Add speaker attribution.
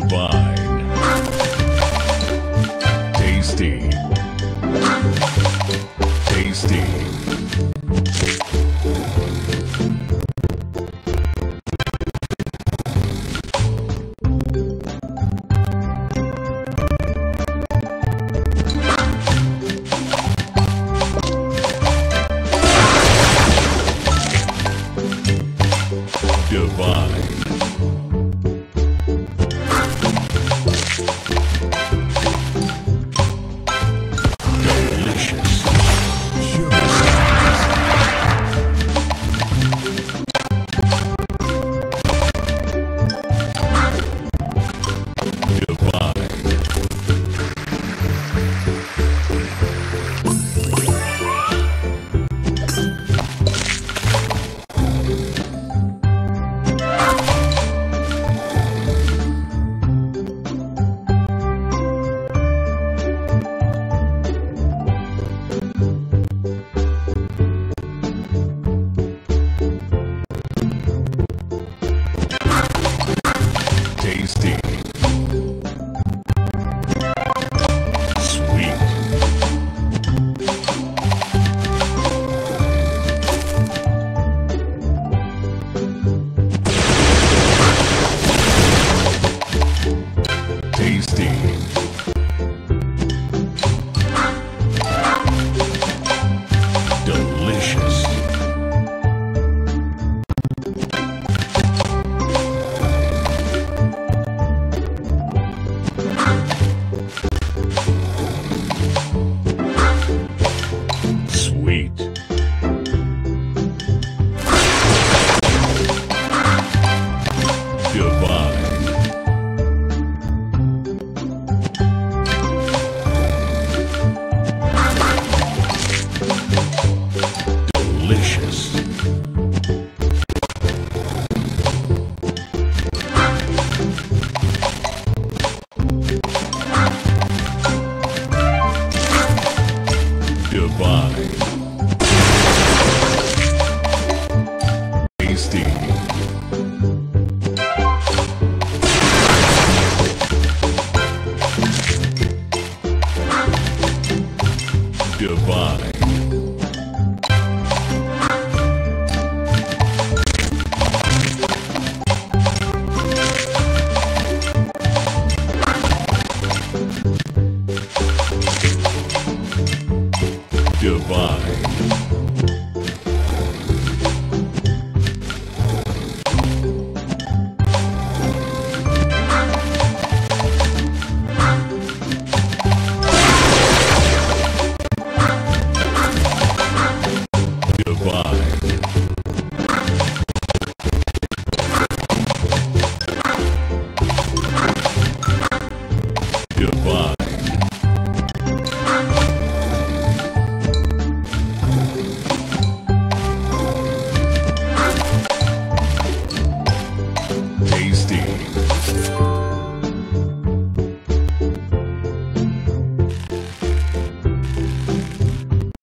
Speaker 1: Divine. Divine. Goodbye.